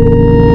you